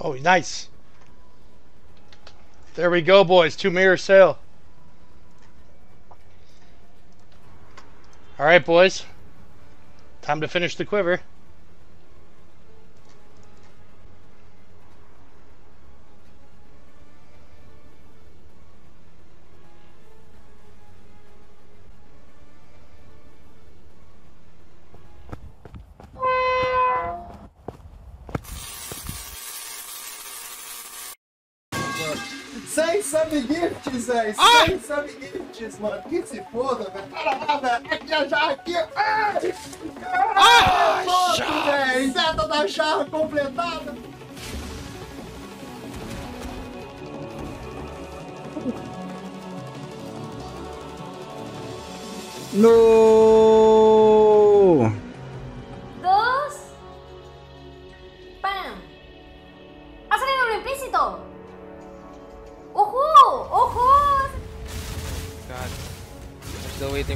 Oh, nice. There we go, boys. Two mirror sale. All right, boys. Time to finish the quiver. Sem subgifts, velho! Sem subgifts, mano! Que se foda, velho! Para lá, velho! Aqui, já aqui! Ai! Ah! Pronto, velho! Meta da jarra completada! No!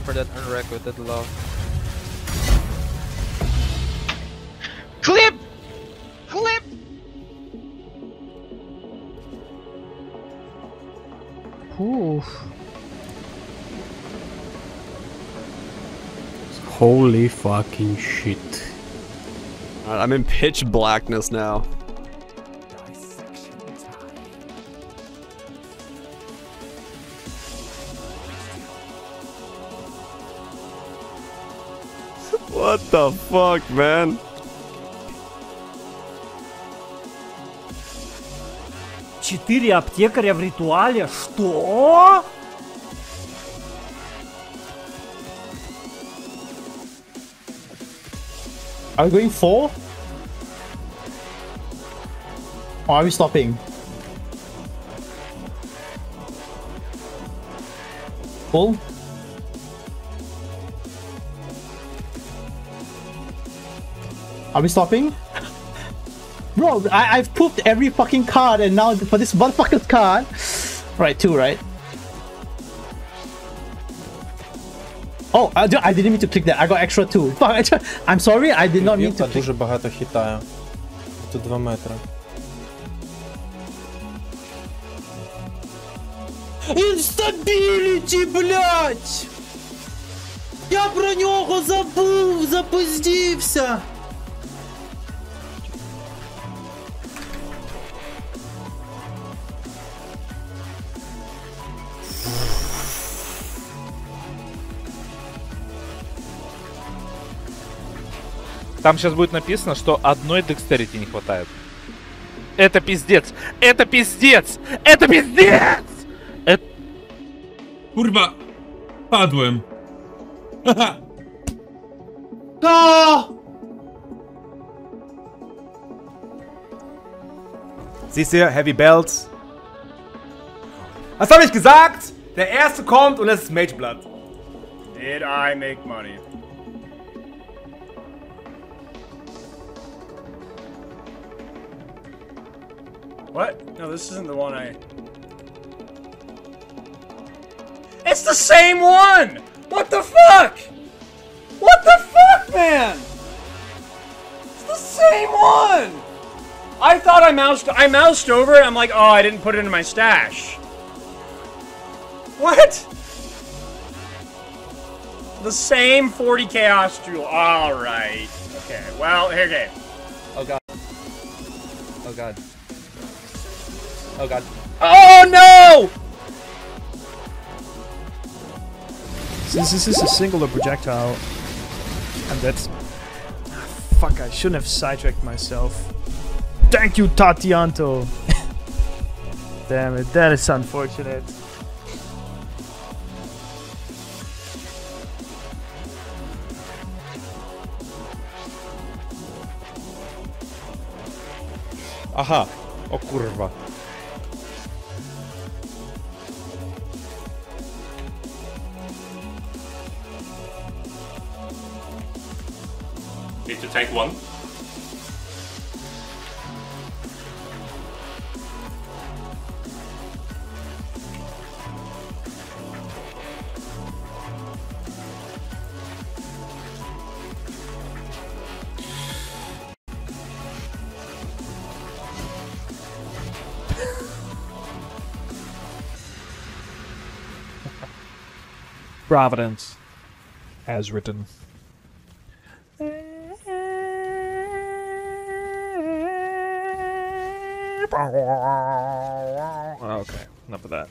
For that unrequited love. Clip! Clip! Oof. Holy fucking shit. I'm in pitch blackness now. What the fuck, man? Четыре аптекаря в ритуале? Что? Are we going four? Or are we stopping? Full? Are we stopping? Bro, I, I've pooped every fucking card and now for this motherfucker's card. Right, two, right? Oh, I, I didn't mean to click that. I got extra two. Fuck, I ju- I'm sorry, I did not mean to Вілка click. дуже багато хитає. Тут 2 метри. Інстабіліті, блять! Я про нього забув, запиздівся! Там сейчас будет написано, что одной декстерити не хватает. Это пиздец! Это пиздец! Это пиздец! Это... Kurwa! Padłem. Haha! Siehst du, Heavy Belts. Was habe ich gesagt? Der erste kommt und es ist Mageblood. Did I make money? What? No, this isn't the one I. It's the same one! What the fuck? What the fuck, man? It's the same one! I thought I moused I moused over it, I'm like, oh I didn't put it in my stash. What? The same 40 Chaos Jewel. Alright. Okay, well, here, okay. Oh god. Oh god. Oh god. Oh no! This, this is a singular projectile. And that's... Ah, Fuck, I shouldn't have sidetracked myself. Thank you, Tatianto! Damn it, that is unfortunate. Aha. O kurwa. take one. Providence, as written. Oh, okay, enough of that.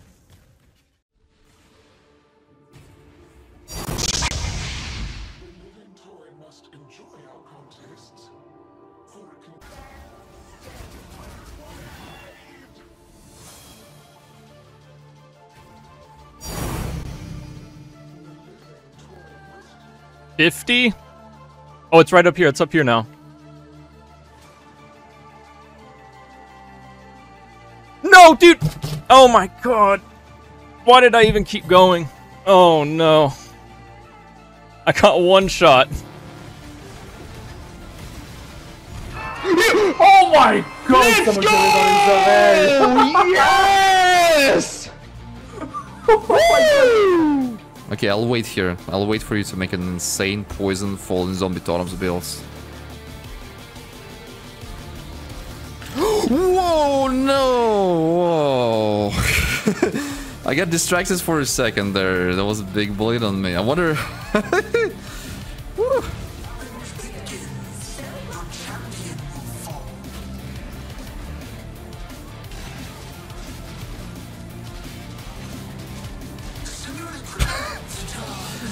Fifty? Oh, it's right up here. It's up here now. No, dude! Oh my god. Why did I even keep going? Oh no. I got one shot. oh my god! Let's go! Yes! Okay, I'll wait here. I'll wait for you to make an insane poison fallen zombie totems builds. Whoa, no! Whoa. I got distracted for a second there. There was a big bullet on me. I wonder...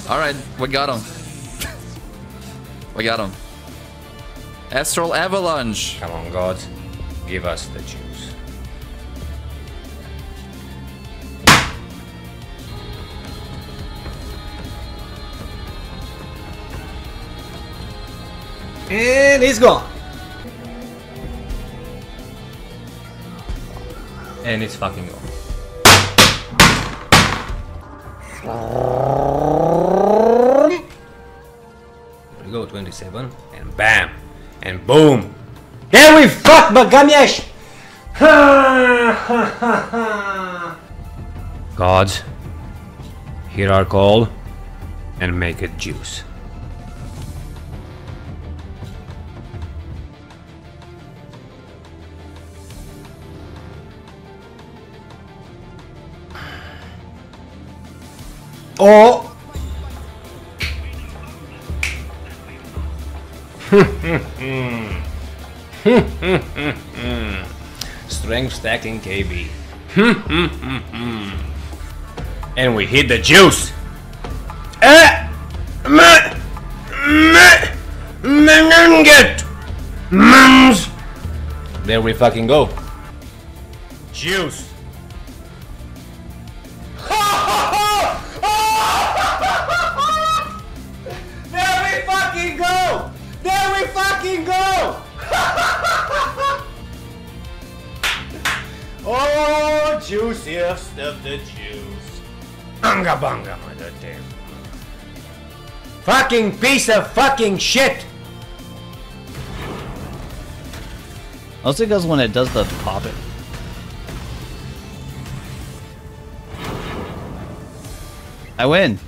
Alright, we got him. we got him. Astral Avalanche. Come on, God. Give us the juice. And he's gone. And it's fucking gone. There we go, 27. And bam! And boom! There we fuck, Bagamiash! Gods, hear our call and make it juice. Oh! Stacking KB. Hmm, hmm, hmm, and we hit the juice. Eh! Me! Me! Menenget! Mums! There we fucking go. Juice. There we fucking go! There we fucking go! Juiciest of the juice. Bunga bunga, mother damn. Fucking piece of fucking shit! Also goes when it does the pop it. I win.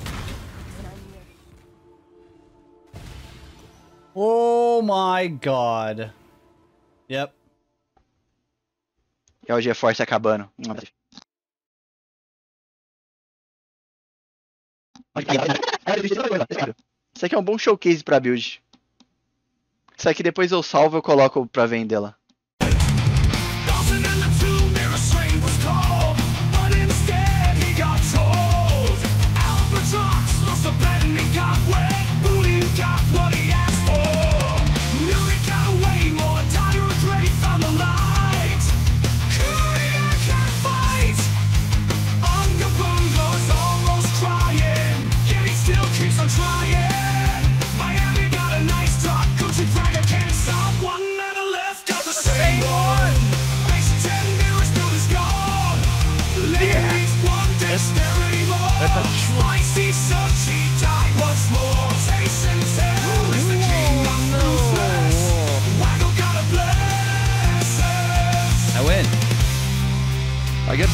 Oh my god. Yep. E o GeForce acabando. Isso aqui é um bom showcase pra build. Isso aqui depois eu salvo e coloco pra vender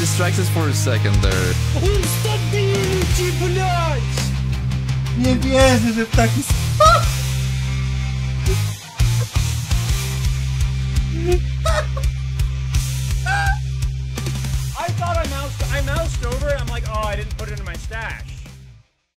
Distracts us for a second there. I thought I moused, I moused over it. I'm like, oh, I didn't put it in my stash.